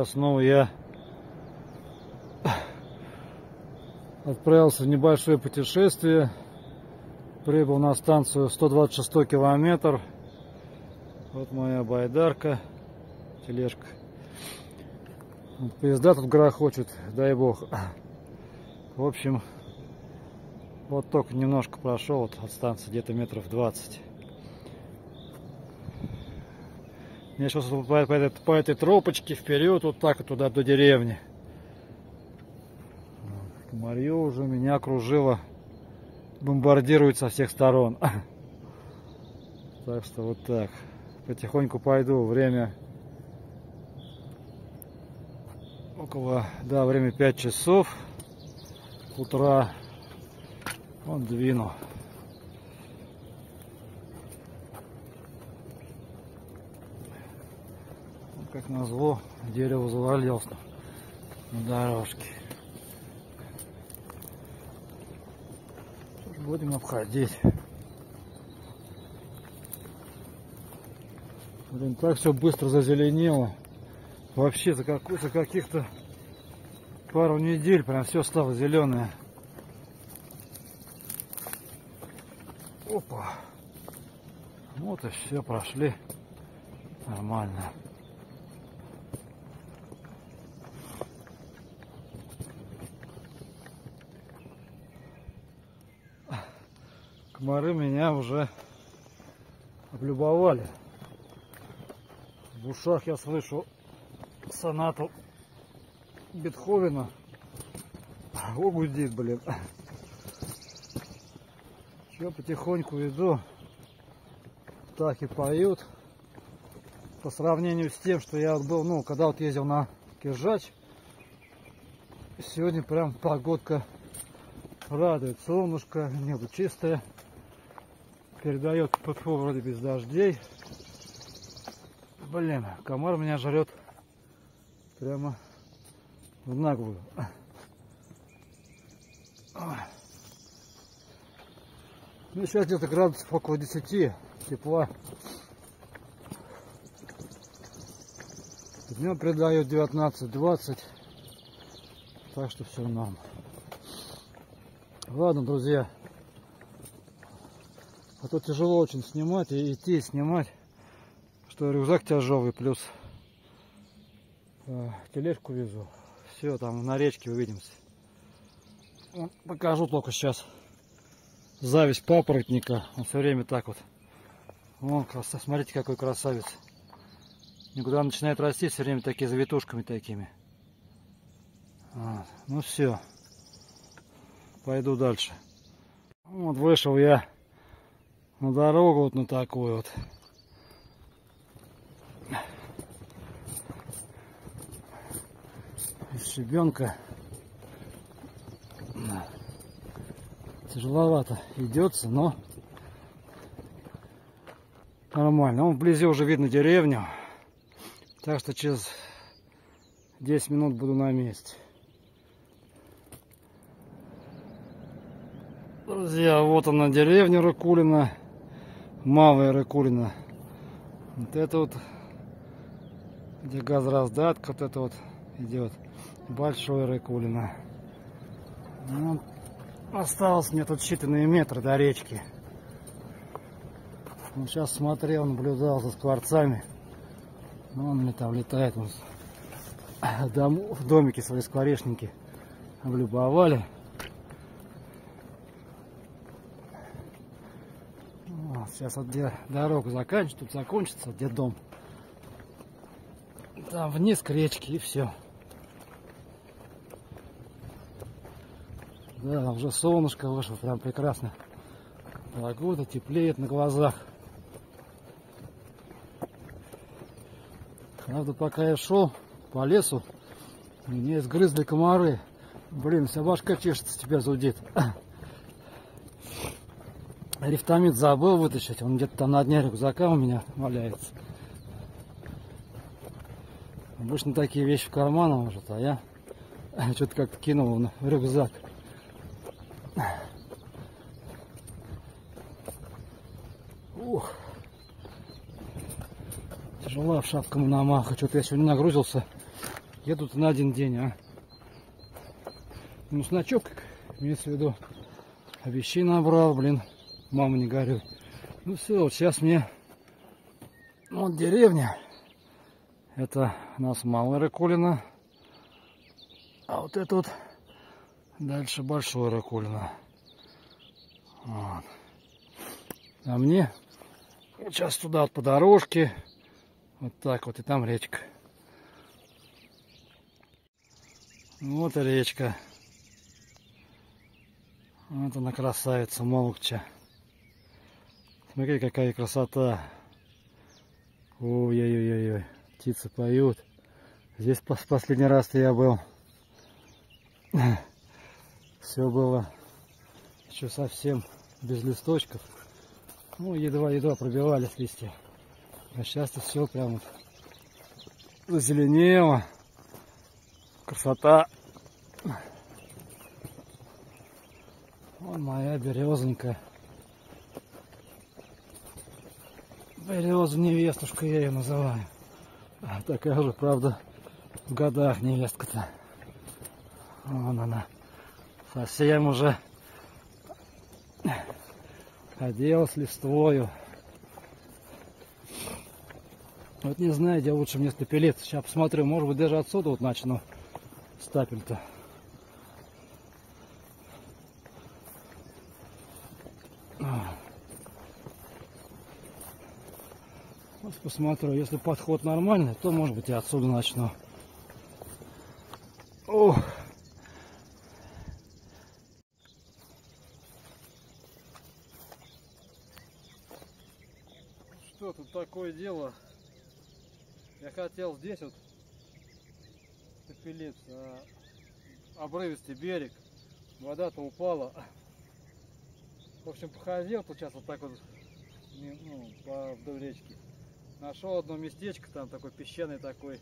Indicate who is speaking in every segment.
Speaker 1: Ну друзья, снова я отправился в небольшое путешествие. Прибыл на станцию 126 километр. Вот моя байдарка, тележка. Поезда тут грохочут, дай бог. В общем, вот только немножко прошел вот от станции, где-то метров 20. Я сейчас по, по, по этой тропочке вперед, вот так туда до деревни. Марье уже меня окружило, бомбардирует со всех сторон. Так что вот так. Потихоньку пойду. Время около, да, время 5 часов утра. Он двину. Как назло, дерево завалилось на дорожке. Будем обходить. Блин, так все быстро зазеленело. Вообще за, какой, за каких-то пару недель прям все стало зеленое. Опа. Вот и все прошли. Нормально. Комары меня уже облюбовали. В ушах я слышу сонату Бетховена. О, гудит, блин. Че, потихоньку иду. Так и поют. По сравнению с тем, что я был, ну, когда вот ездил на Киржач, сегодня прям погодка радует. Солнышко, небо чистое передает ПФО вроде без дождей. Блин, комар меня жрет прямо в наглую. Ну, сейчас где-то градусов около 10 тепла. Днем передает 19-20. Так что все нам. Ладно, друзья. А то тяжело очень снимать и идти и снимать. Что рюкзак тяжелый, плюс э, тележку везу. Все, там на речке увидимся. Вот, покажу только сейчас зависть папоротника. Он все время так вот. Вон, краса, смотрите, какой красавец. Никуда начинает расти, все время такие завитушками такими. Вот. Ну все. Пойду дальше. Вот вышел я на дорогу вот на такую вот. Щебенка. Тяжеловато идется, но нормально. Он вблизи уже видно деревню. Так что через 10 минут буду на месте. Друзья, вот она деревня Ракулина. Малая Рыкулина. Вот это вот, где газораздатка, вот это вот идет. Большой Рыкулина. Ну, осталось мне тут считанные метры до речки. Ну, сейчас смотрел, наблюдал за скворцами. Ну, он мне там летает. Он дом, в домике свои скворечники облюбовали. Сейчас вот где дорога заканчивается, тут закончится, где дом. Там вниз к речке и все. Да, уже солнышко вышло, прям прекрасно. Погода теплеет на глазах. Правда, пока я шел по лесу, мне сгрызли комары. Блин, вся башка чешется, тебя зудит. Рифтомит забыл вытащить, он где-то там на дне рюкзака у меня валяется. Обычно такие вещи в карман может, а я что-то как-то кинул в рюкзак. Ух. Тяжела в шапка Мономаха. Что-то я сегодня нагрузился. Еду на один день, а. Ну, значок, имеется в виду. Вещей набрал, блин. Мама не горюй. Ну все, вот сейчас мне... Вот деревня. Это у нас Малая Рыкулина. А вот это вот дальше Большой Рыкулина. Вот. А мне сейчас туда вот по дорожке. Вот так вот, и там речка. Вот и речка. Вот она красавица, Молча. Смотри, какая красота. Ой-ой-ой-ой, птицы поют. Здесь последний раз я был. Все было еще совсем без листочков. Ну, едва-едва пробивались листья. А сейчас все прям вот зазеленело. Красота. Вон моя березонька. Береза невестушка я ее называю. А такая же, правда, в годах невестка-то. Вон она. Совсем уже оделась листвою. Вот не знаю, где лучше мне стапелит. Сейчас посмотрю, может быть даже отсюда вот начну стапель-то. Посмотрю, если подход нормальный, то может быть и отсюда начну. Ох. Что тут такое дело? Я хотел здесь вот стапелиться, а обрывистый берег, вода-то упала. В общем, походил тут сейчас вот так вот ну, по вдоль речки. Нашел одно местечко, там такой песчаный такой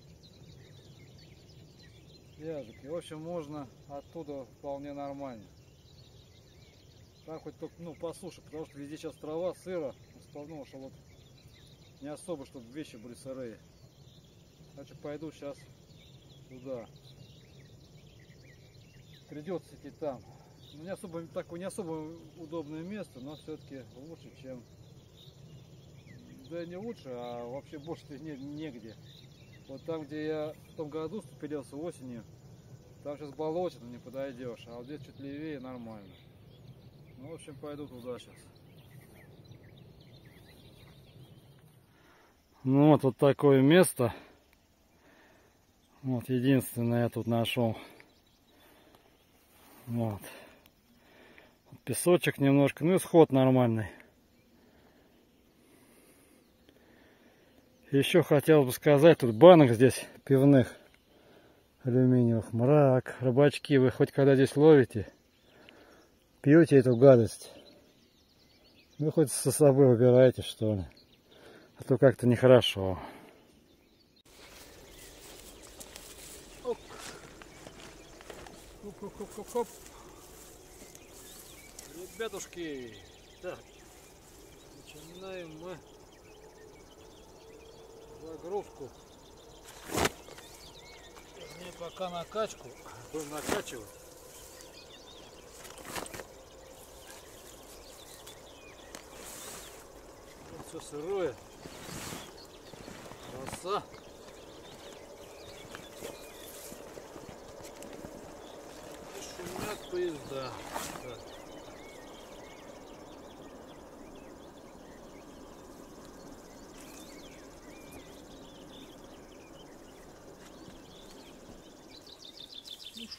Speaker 1: пляжик. И в общем можно оттуда вполне нормально. Так хоть только ну, по суше, потому что везде сейчас трава, сыро. Ну, что вот не особо, чтобы вещи были сырые. Значит, пойду сейчас туда. Придется идти там. Ну, не особо, такое не особо удобное место, но все-таки лучше, чем... Да не лучше, а вообще больше не, негде. Вот там, где я в том году ступилился осенью, там сейчас болотина, не подойдешь, а вот здесь чуть левее нормально. Ну, в общем, пойду туда сейчас. Ну вот, вот такое место. Вот единственное я тут нашел. Вот. Песочек немножко, ну и сход нормальный. Еще хотел бы сказать, тут банок здесь пивных алюминиевых. Мрак, рыбачки, вы хоть когда здесь ловите, пьете эту гадость. Вы хоть со собой выбираете, что ли. А то как-то нехорошо. Хоп-хоп-хоп-хоп. Ребятушки, так, начинаем мы загрузку. Вернее, пока накачку. Будем накачивать. все сырое. Краса. шумят поезда. Так.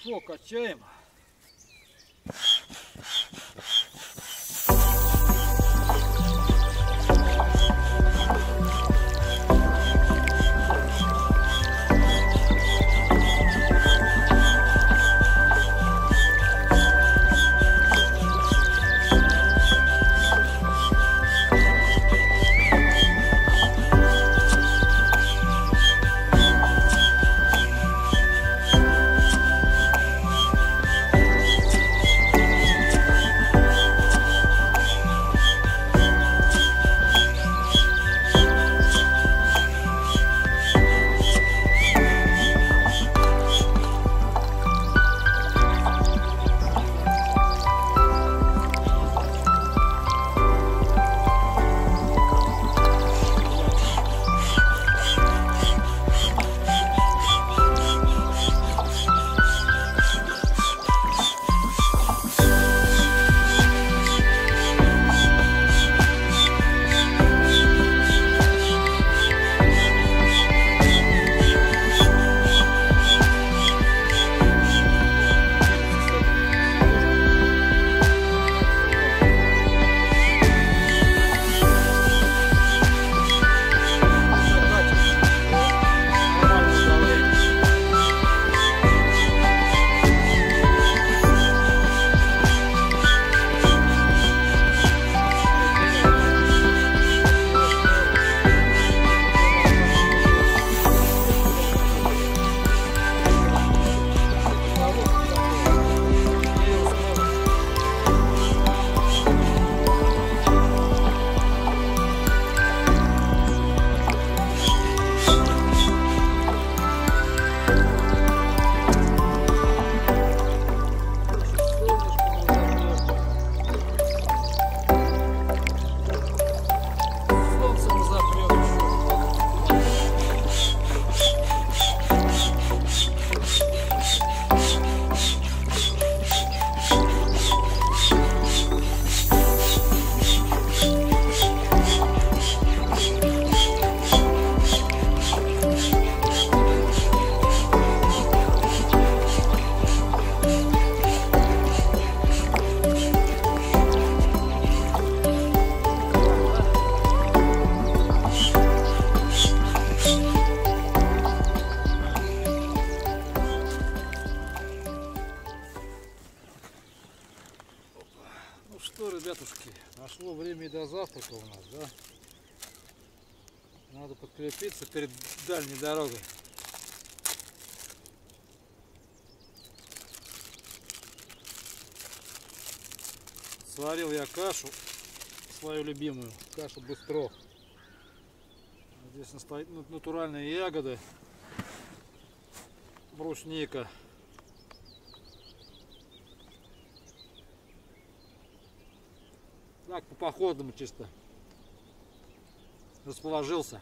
Speaker 1: Ну что, перед дальней дорогой. Сварил я кашу, свою любимую, кашу быстро. Здесь натуральные ягоды, брусника. Так, по походному чисто. Расположился.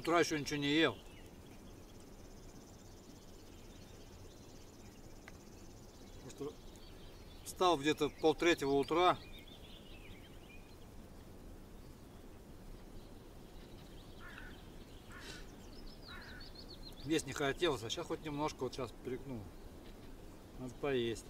Speaker 1: Утра еще ничего не ел. Просто встал где-то полтретьего утра. Есть не хотелось, а сейчас хоть немножко вот сейчас перекну. Надо поесть.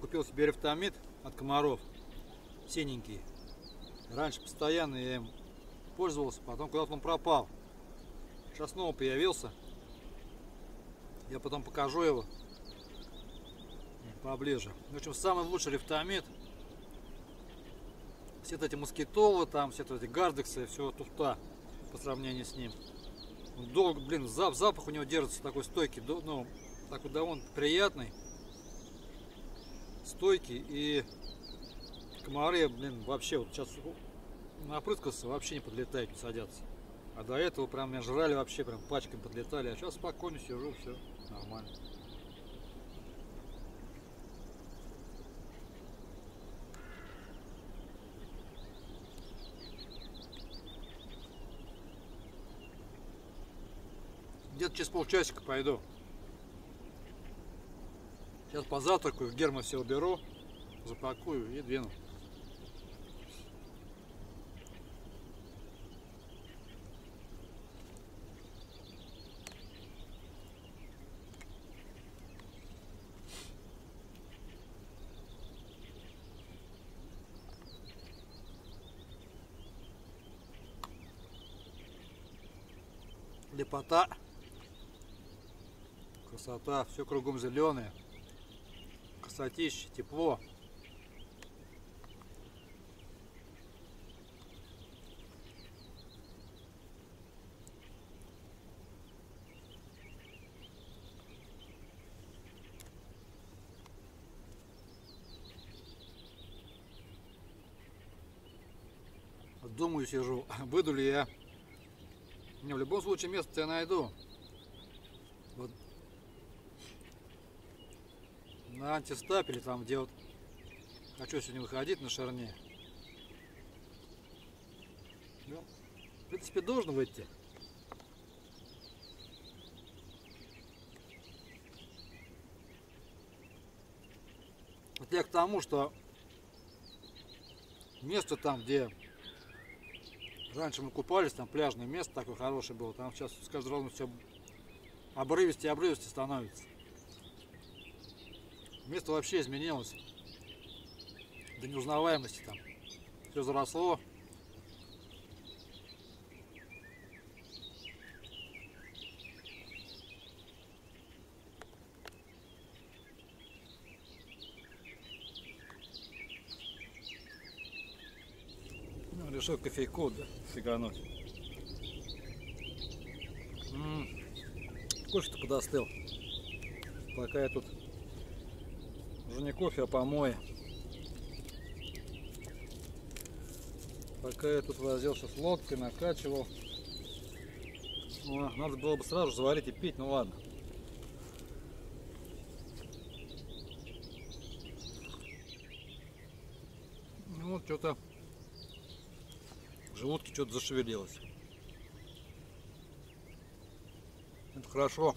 Speaker 1: Купил себе рефтамид от комаров, синенький. Раньше постоянно я им пользовался, потом куда-то он пропал. Сейчас снова появился. Я потом покажу его поближе. В общем, самый лучший рефтамид. Все эти москитолы, там, все эти гардексы, все туфта по сравнению с ним. Он долго, блин, зап, запах у него держится такой стойкий, ну, такой довольно приятный стойкий и комары, блин, вообще вот сейчас напрыскался, вообще не подлетают, не садятся. А до этого прям меня жрали вообще, прям пачками подлетали. А сейчас спокойно сижу, все нормально. Где-то через полчасика пойду. Сейчас позавтракаю, в гермо все уберу, запакую и двину. Лепота, красота, все кругом зеленое красотища, тепло. Думаю, сижу, выйду ли я. Не, в любом случае место я найду. Вот на антистапеле, там где вот хочу сегодня выходить на шарне. Ну, в принципе, должен выйти. Вот я к тому, что место там, где раньше мы купались, там пляжное место такое хорошее было, там сейчас с каждым разом все обрывистее и обрывистее становится. Место вообще изменилось до неузнаваемости там. Все заросло. Ну, решил кофейку да, сигануть. Кофе-то подостыл. Пока я тут уже не кофе, а помои. Пока я тут возился с лодкой, накачивал. О, надо было бы сразу заварить и пить, ну ладно. Ну вот что-то в желудке что-то зашевелилось.
Speaker 2: Это хорошо.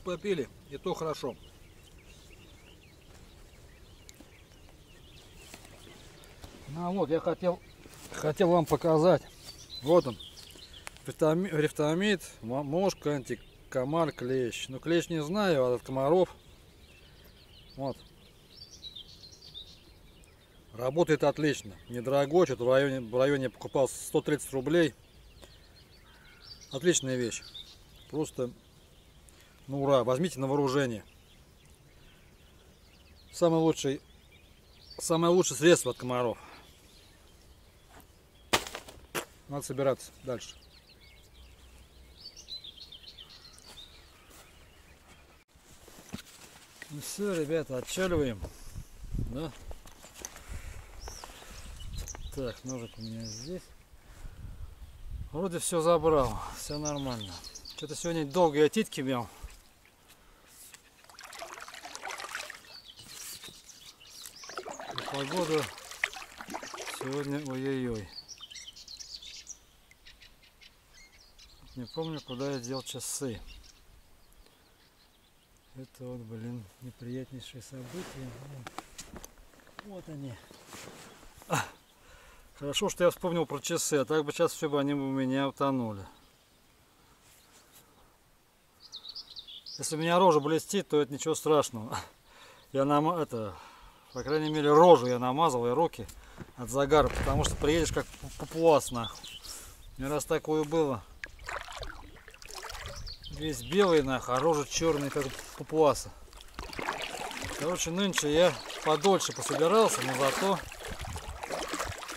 Speaker 2: Кофеечку попили, и то хорошо.
Speaker 1: Ну вот, я хотел, хотел вам показать. Вот он. Мо- мошка, антикомар, клещ. Ну клещ не знаю, а от комаров. Вот. Работает отлично. Недорогой, что-то в районе, в районе покупал 130 рублей. Отличная вещь. Просто, ну ура, возьмите на вооружение. Самый лучший, самое лучшее средство от комаров. Надо собираться дальше. Ну все, ребята, отчаливаем. Да? Так, ножик у меня здесь. Вроде все забрал, все нормально. Что-то сегодня долго я титьки мял. И погода сегодня ой-ой-ой. Не помню, куда я дел часы. Это вот, блин, неприятнейшие события. Ну, Вот они. Хорошо, что я вспомнил про часы, а так бы сейчас все бы они бы у меня утонули. Если у меня рожа блестит, то это ничего страшного. Я нам это, по крайней мере, рожу я намазал и руки от загара, потому что приедешь как папуас нахуй. Не раз такое было. Весь белый нахуй, а рожа черный, как папуаса. Короче, нынче я подольше пособирался, но зато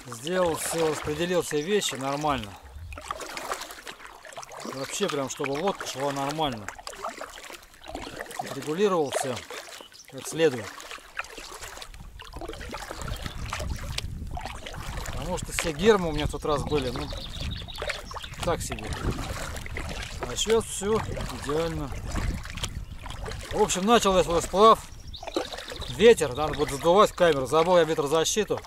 Speaker 1: сделал все, распределил все вещи нормально. Вообще прям, чтобы лодка шла нормально. Регулировал все как следует. Все гермы у меня в тот раз были, ну, так себе. А сейчас все идеально. В общем, начал я свой сплав. Ветер, надо будет задувать камеру. Забыл я ветрозащиту.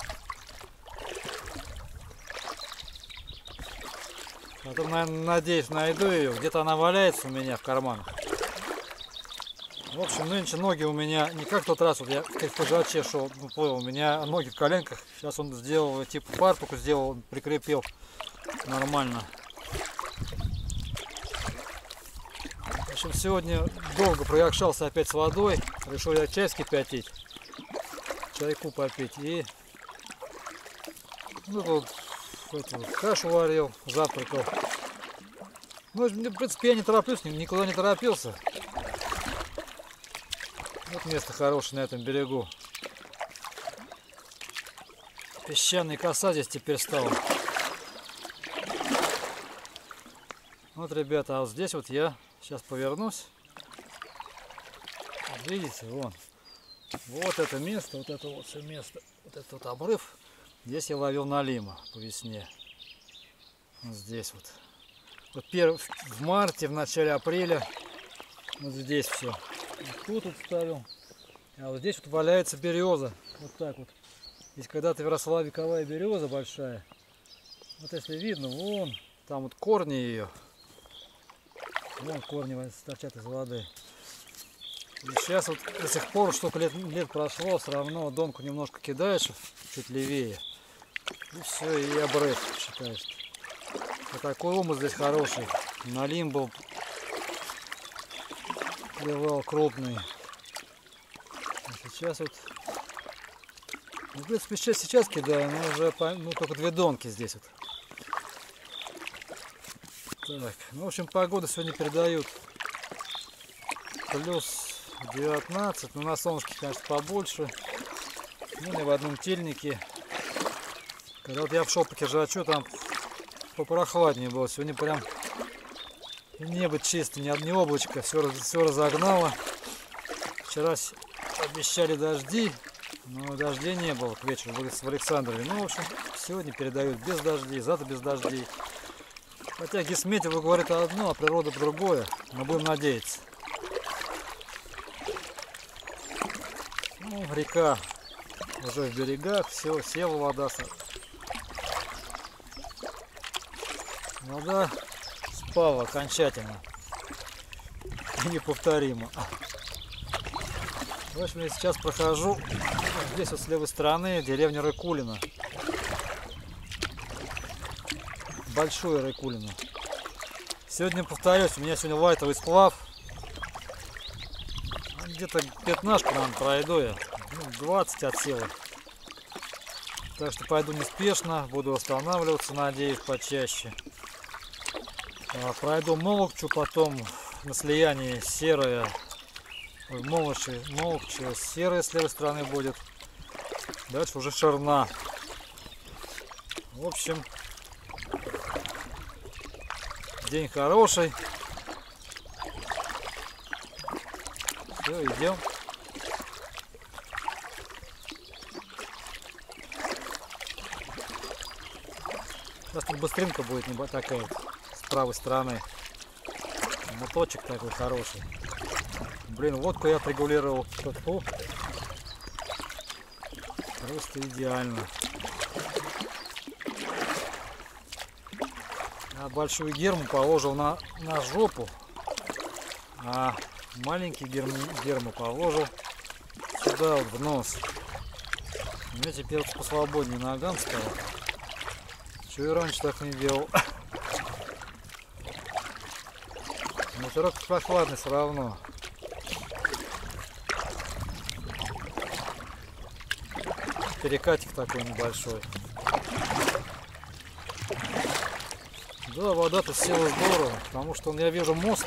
Speaker 1: Потом, наверное, надеюсь, найду ее. Где-то она валяется у меня в карманах. В общем, нынче ноги у меня не как тот раз, вот я как в пожаче шел, ну, у меня ноги в коленках. Сейчас он сделал, типа фартуку сделал, прикрепил нормально. В общем, сегодня долго проякшался опять с водой. Решил я чай вскипятить, чайку попить и ну, вот, эту кашу варил, завтракал. Ну, в принципе, я не тороплюсь, ни- никуда не торопился. Вот место хорошее на этом берегу. Песчаный коса здесь теперь стал. Вот, ребята, а вот здесь вот я сейчас повернусь. Видите, вон. Вот это место, вот это вот все место, вот этот вот обрыв. Здесь я ловил налима по весне. Вот здесь вот. Вот перв- в марте, в начале апреля. Вот здесь все. Тут вот ставил. А вот здесь вот валяется береза. Вот так вот. Здесь когда-то росла вековая береза большая. Вот если видно, вон, там вот корни ее. Вон корни торчат из воды. И сейчас вот до сих пор, столько лет, лет прошло, все равно донку немножко кидаешь чуть левее. И все, и обрыв считаешь. Вот такой омут здесь хороший. Налим был. Клевал крупный. А сейчас вот... Ну, в принципе, сейчас, сейчас кидаю, но уже по- ну, только две донки здесь вот. Так, ну, в общем, погода сегодня передают плюс 19. Ну, на солнышке, конечно, побольше. Ну, не в одном тельнике. Когда вот я в по киржачу, там попрохладнее было. Сегодня прям небо чисто, ни одни облачко. Все, все разогнало. Вчера обещали дожди, но дождей не было к вечеру в Александрове. Ну, в общем, сегодня передают без дождей, завтра без дождей. Хотя Гесметьева говорит одно, а природа другое. Но будем надеяться. Ну, река уже в берегах, все, села вода. Вода спала окончательно. И неповторимо. В общем, я сейчас прохожу здесь вот с левой стороны деревня Рыкулина. Большую Рыкулину. Сегодня повторюсь, у меня сегодня лайтовый сплав. Где-то пятнашку, наверное, пройду я. Ну, 20 от силы. Так что пойду неспешно, буду останавливаться, надеюсь, почаще. А, пройду Молокчу, потом на слиянии серая Молочи, молча серая с левой стороны будет. Дальше уже шарна. В общем, день хороший. Все, идем. Сейчас тут быстринка будет не такая правой стороны. Моточек такой хороший. Блин, водку я отрегулировал. Фу. Просто идеально. А большую герму положил на, на жопу, а маленький герм, герму положил сюда вот в нос. Меня теперь посвободнее ногам стало. Чего я раньше так не делал. Но все равно прохладный все равно. перекатик такой небольшой. Да, вода-то села здорово, потому что я вижу мост,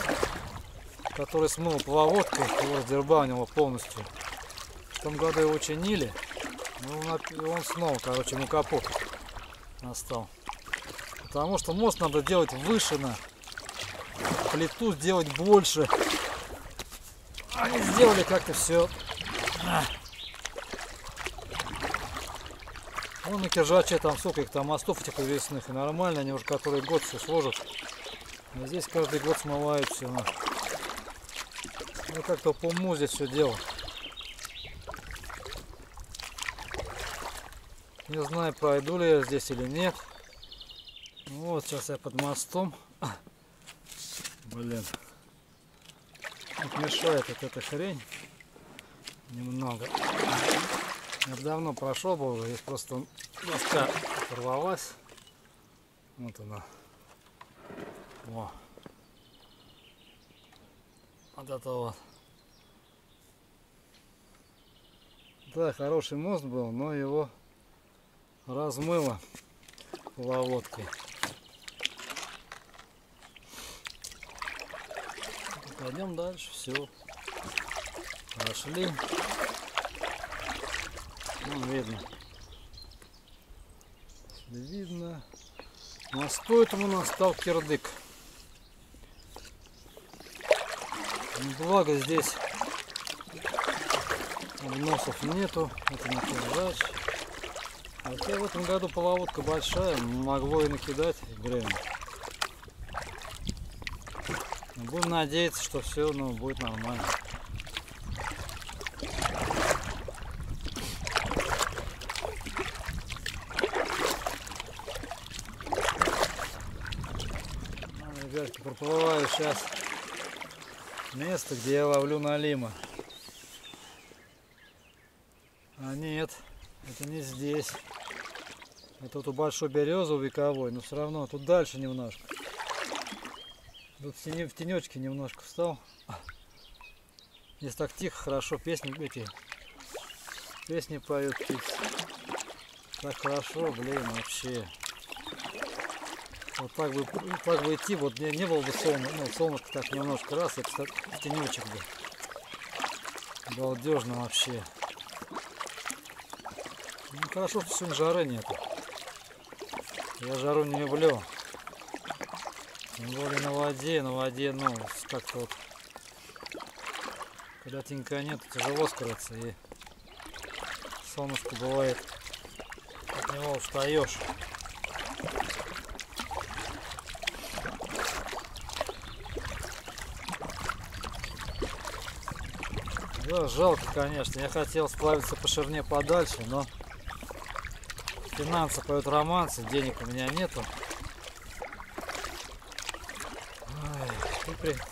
Speaker 1: который смыл плаводкой, его раздербанило полностью. В том году его чинили, но он, он снова, короче, ему капот настал. Потому что мост надо делать выше на плиту сделать больше. Они сделали как-то все Ну, на Киржаче там сколько их там мостов этих увесных и нормально, они уже который год все сложат. А здесь каждый год смывают все. Ну, ну как-то по уму здесь все дело. Не знаю, пройду ли я здесь или нет. Вот, сейчас я под мостом. Блин. Вот мешает вот эта хрень. Немного. Я давно прошел был, здесь просто доска порвалась. Вот она. Во. Вот это вот. Да, хороший мост был, но его размыло половодкой. Пойдем дальше, все. Пошли. Ну, видно. Видно. Ну, а стоит ему настал кирдык. Ну, благо здесь обносов нету. Это не киржач. Хотя в этом году половодка большая, могло и накидать время. Будем надеяться, что все ну, будет нормально. ребятки, проплываю сейчас место, где я ловлю налима. А нет, это не здесь. Это вот большой березовый вековой, но все равно тут дальше немножко. Тут в, тенечке немножко встал. Здесь так тихо, хорошо, песни эти песни поют птицы. Так хорошо, блин, вообще. Вот так бы, так бы идти, вот не, не было бы солнышко, ну, солнышко так немножко раз, и, тенечек бы. Балдежно вообще. Ну хорошо, что сегодня жары нету. Я жару не люблю. Тем более на воде, на воде, ну, как-то вот, когда тенька нет, тяжело скрыться, и солнышко бывает, от него устаешь. Да, жалко, конечно. Я хотел сплавиться по ширне подальше, но финансы поют романсы, денег у меня нету.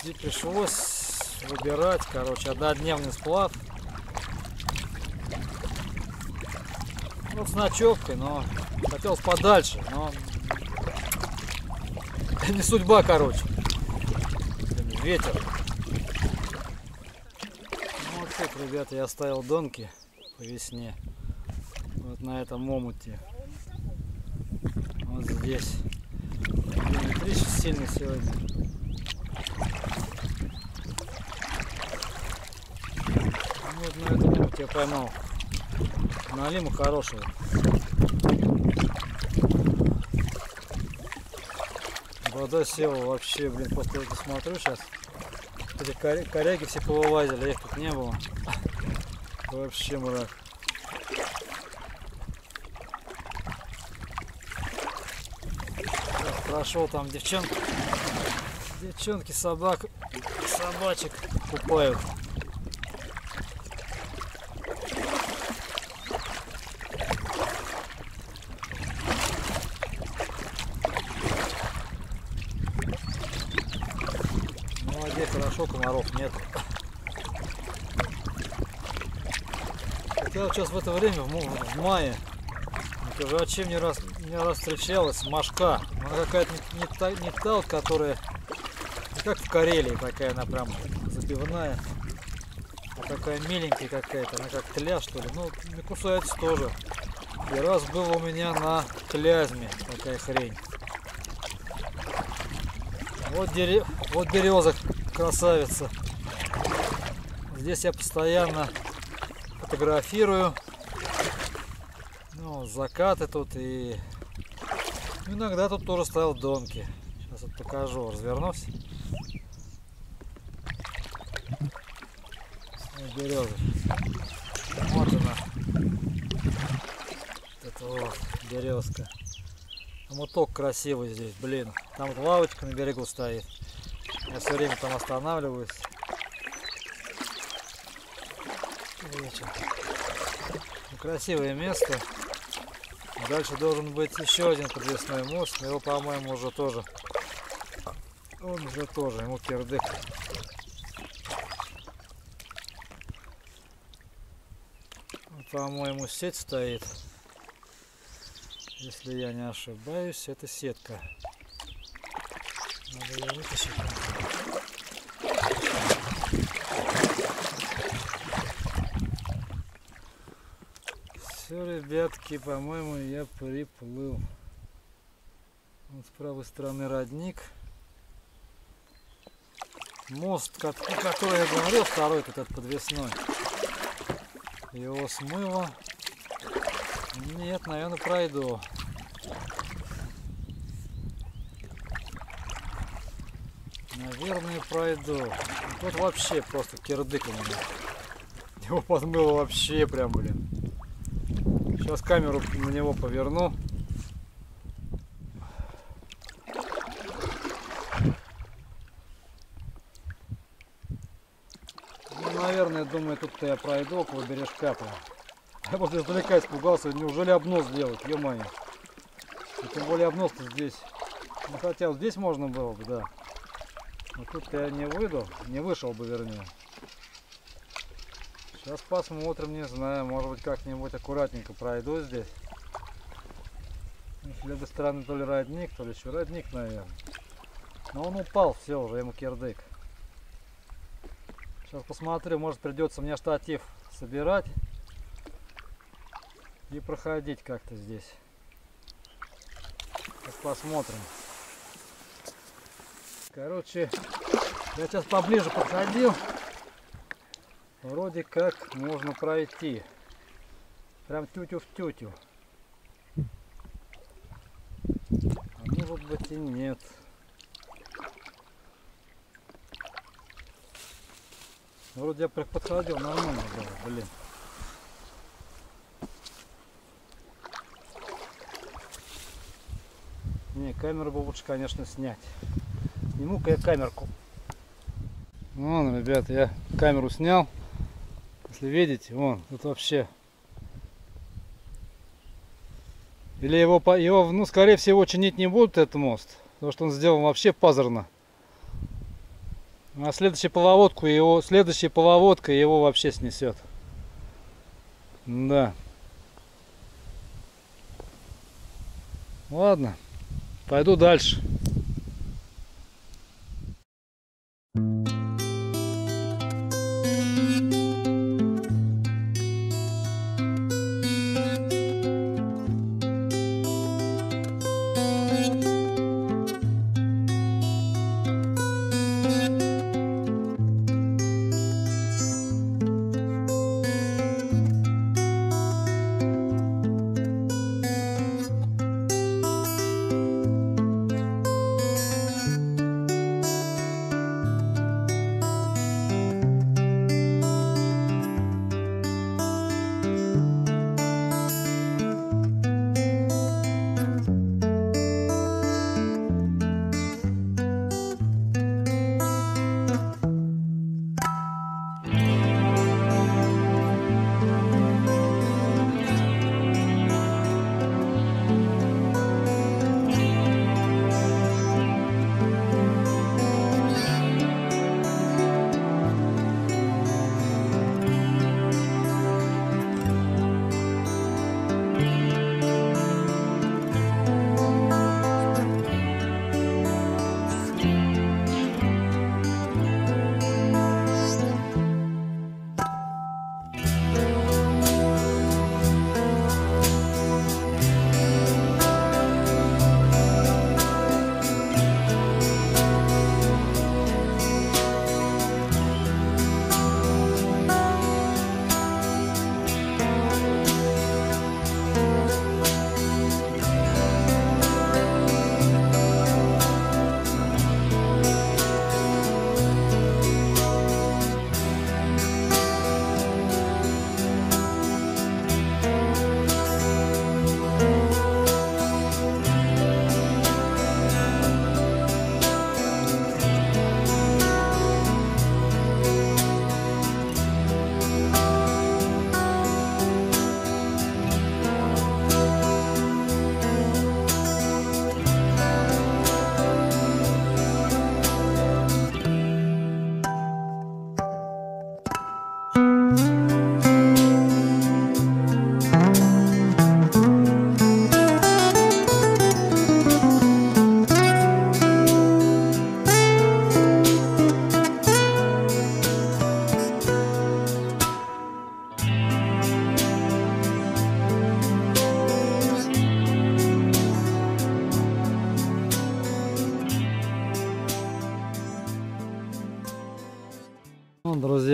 Speaker 1: И пришлось выбирать, короче, однодневный сплав. Ну, с ночевкой, но хотелось подальше, но не судьба, короче. Блин, Ветер. Ну, вот тут, ребята, я оставил донки по весне. Вот на этом омуте. Вот здесь. Блин, сильный сегодня. Ну, Вот на этом омуте я поймал налима хорошего. Вода села вообще, блин, после этого смотрю сейчас. Эти коря- коряги все повылазили, их тут не было. Вообще мрак. Прошел там девчонки. Девчонки собак, собачек купают. На воде хорошо, комаров нет. Хотя вот сейчас в это время, в, мае, вообще мне раз, мне раз встречалась мошка. Она какая-то не, не не та которая, не как в Карелии такая, она прям забивная. А такая миленькая какая-то, она как тля что ли. Ну, не кусается тоже. И раз был у меня на клязьме такая хрень. Вот, дере... вот береза красавица. Здесь я постоянно фотографирую. Ну, закаты тут и иногда тут тоже ставил донки. Сейчас вот покажу, развернусь. Береза. Вот она. Это вот березка. Муток красивый здесь, блин. Там вот лавочка на берегу стоит. Я все время там останавливаюсь. Вечер. Красивое место. Дальше должен быть еще один подвесной мост. но Его, по-моему, уже тоже. Он уже тоже, ему кирдык. По-моему, сеть стоит. Если я не ошибаюсь, это сетка. Надо ее вытащить. Все, ребятки, по-моему, я приплыл. Вот с правой стороны родник. Мост, о который я говорил, второй этот подвесной. Его смыло. Нет, наверное, пройду. Наверное, пройду. Тут вообще просто кирдык у меня. Его подмыло вообще прям, блин. Сейчас камеру на него поверну. Ну, наверное, думаю, тут-то я пройду около бережка прям. Я просто издалека испугался, неужели обнос сделать, ё-моё. Тем более обнос здесь. Ну хотя здесь можно было бы, да. Но тут я не выйду, не вышел бы вернее. Сейчас посмотрим, не знаю, может быть как-нибудь аккуратненько пройду здесь. С левой стороны то ли родник, то ли еще родник, наверное. Но он упал, все, уже ему кирдык. Сейчас посмотрю, может придется мне штатив собирать и проходить как-то здесь. Сейчас посмотрим. Короче, я сейчас поближе подходил. Вроде как можно пройти. Прям тютю в тютю. А может быть и нет. Вроде я подходил, нормально было, блин. Не, камеру бы лучше, конечно, снять. Сниму-ка я камерку. Вон, ребят, я камеру снял. Если видите, вон, тут вообще. Или его, его, ну, скорее всего, чинить не будут, этот мост. Потому что он сделан вообще пазарно. А следующая половодку его, следующая половодка его вообще снесет. Да. Ладно, пойду дальше.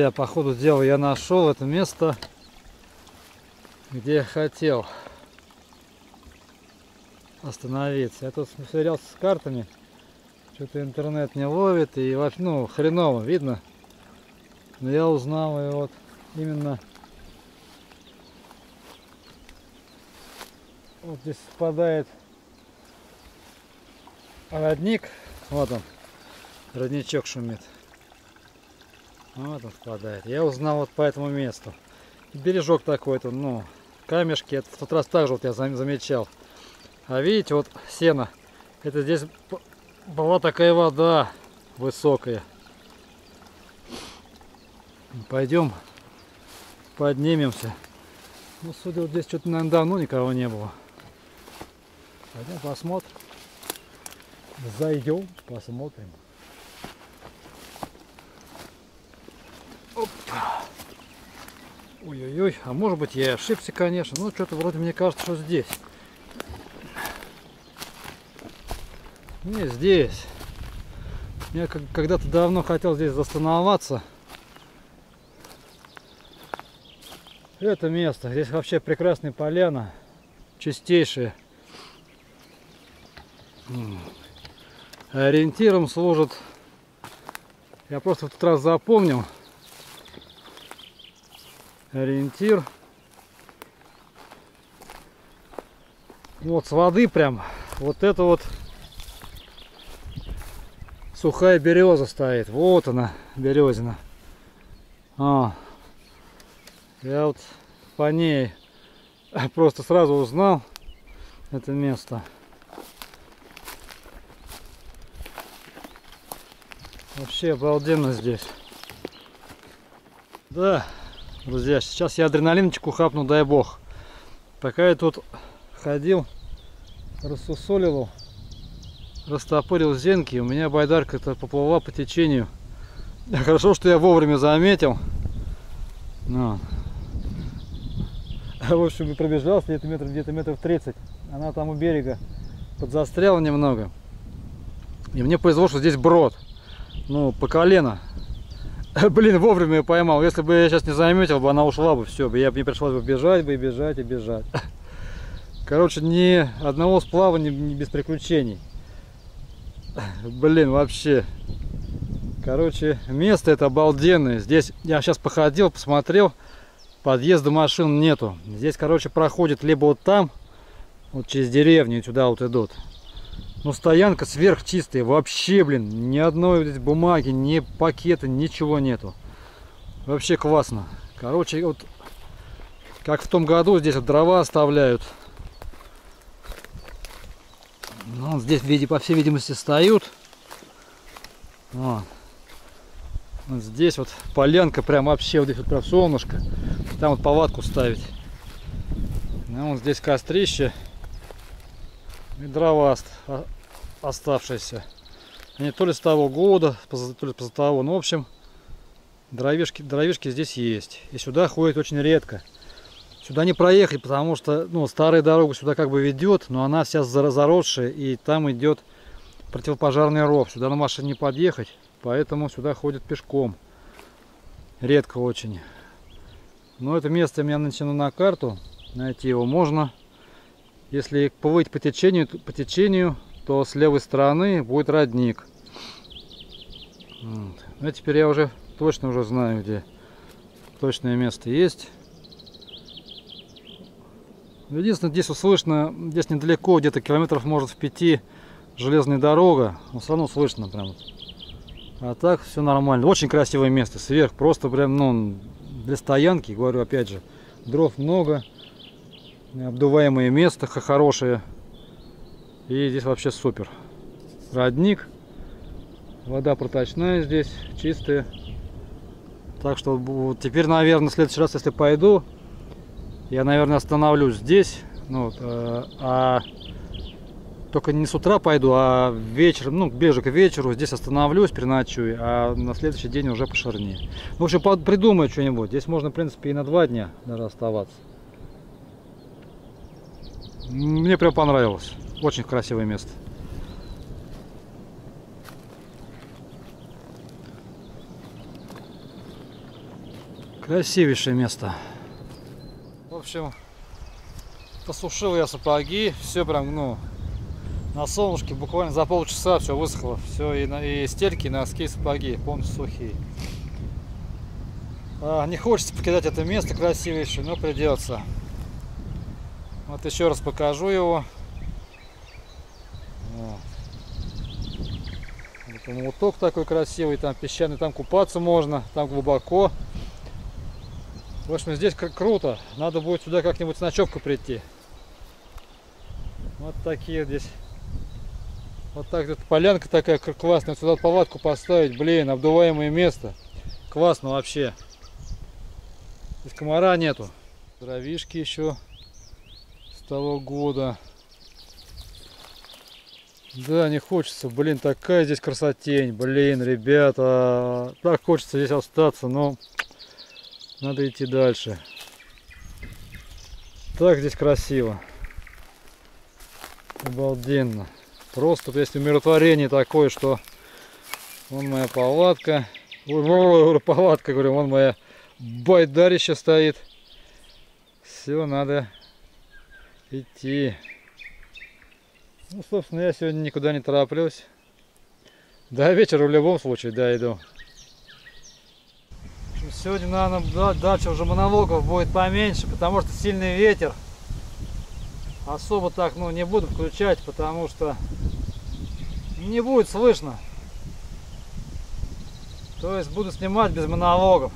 Speaker 1: Друзья, по ходу дела я нашел это место, где хотел остановиться. Я тут сверялся с картами, что-то интернет не ловит и вообще, ну, хреново видно. Но я узнал и вот именно вот здесь спадает родник, вот он, родничок шумит. Вот он впадает. Я узнал вот по этому месту. Бережок такой-то, ну, камешки. Это в тот раз также вот я зам- замечал. А видите, вот сено. Это здесь была такая вода высокая. Пойдем поднимемся. Ну, судя вот здесь что-то, наверное, давно никого не было. Пойдем посмотрим. Зайдем, посмотрим. Ой-ой-ой, а может быть я и ошибся, конечно. Ну, что-то вроде мне кажется, что здесь. Не, здесь. Я когда-то давно хотел здесь остановаться. это место. Здесь вообще прекрасная поляна, чистейшая. Ориентиром служит, я просто в тот раз запомнил, ориентир. Вот с воды прям, вот это вот сухая береза стоит. Вот она, березина. А, я вот по ней просто сразу узнал это место. Вообще обалденно здесь. Да, друзья, сейчас я адреналинчику хапну, дай бог. Пока я тут ходил, рассусоливал, растопырил зенки, у меня байдарка-то поплыла по течению. Хорошо, что я вовремя заметил. Ну. В общем, пробежался где-то метров, где-то метров 30. Она там у берега подзастряла немного. И мне повезло, что здесь брод. Ну, по колено. Блин, вовремя я поймал. Если бы я сейчас не заметил бы, она ушла бы, все, я мне пришлось бы бежать бы и бежать и бежать. Короче, ни одного сплава ни, ни без приключений. Блин, вообще. Короче, место это обалденное. Здесь я сейчас походил, посмотрел. Подъезда машин нету. Здесь, короче, проходит либо вот там, вот через деревню, сюда вот идут. Но стоянка сверхчистая. Вообще, блин, ни одной здесь бумаги, ни пакета, ничего нету. Вообще классно. Короче, вот как в том году здесь вот дрова оставляют. Ну, здесь, по всей видимости, стоят. Вот. вот здесь вот полянка прям вообще, вот здесь вот прям солнышко. Там вот палатку ставить. Ну, вот здесь кострище и дрова оставшиеся. Они то ли с того года, то ли с того. Ну, в общем, дровишки, дровишки здесь есть. И сюда ходят очень редко. Сюда не проехать, потому что ну, старая дорога сюда как бы ведет, но она вся заросшая, и там идет противопожарный ров. Сюда на машине не подъехать, поэтому сюда ходят пешком. Редко очень. Но это место меня начну на карту. Найти его можно. Если плыть по течению, по течению, то с левой стороны будет родник. Вот. Ну, теперь я уже точно уже знаю, где точное место есть. Единственное, здесь услышно, здесь недалеко, где-то километров может в пяти железная дорога, но все равно слышно прям. А так все нормально. Очень красивое место, сверх, просто прям, ну, для стоянки, говорю опять же, дров много, обдуваемое место хорошее. И здесь вообще супер. Родник, вода проточная здесь, чистая. Так что вот теперь, наверное, в следующий раз, если пойду, я, наверное, остановлюсь здесь. Ну, вот, э, а только не с утра пойду, а вечером, ну, ближе к вечеру здесь остановлюсь, переночую, а на следующий день уже поширнее. В общем, придумаю что-нибудь. Здесь можно, в принципе, и на два дня даже оставаться. Мне прям понравилось. Очень красивое место. Красивейшее место общем, посушил я сапоги, все прям, ну, на солнышке буквально за полчаса все высохло. Все, и, и стельки, и носки, и сапоги полностью сухие. А, не хочется покидать это место красивейшее, но придется. Вот еще раз покажу его. Вот. Вот муток такой красивый, там песчаный, там купаться можно, там глубоко. В общем, здесь круто. Надо будет сюда как-нибудь с ночевкой прийти. Вот такие здесь. Вот так вот полянка такая классная. Сюда палатку поставить. Блин, обдуваемое место. Классно вообще. Здесь комара нету. Дровишки еще того года. Да, не хочется. Блин, такая здесь красотень. Блин, ребята. Так хочется здесь остаться, но надо идти дальше. Так здесь красиво. Обалденно. Просто есть умиротворение такое, что вон моя палатка. Ой, палатка, говорю, вон моя байдарище стоит. все, надо идти. Ну, собственно, я сегодня никуда не тороплюсь. До вечера в любом случае. В общем, Сегодня, наверное, дальше уже монологов будет поменьше, потому что сильный ветер. Особо так, ну, не буду включать, потому что не будет слышно. То есть буду снимать без монологов.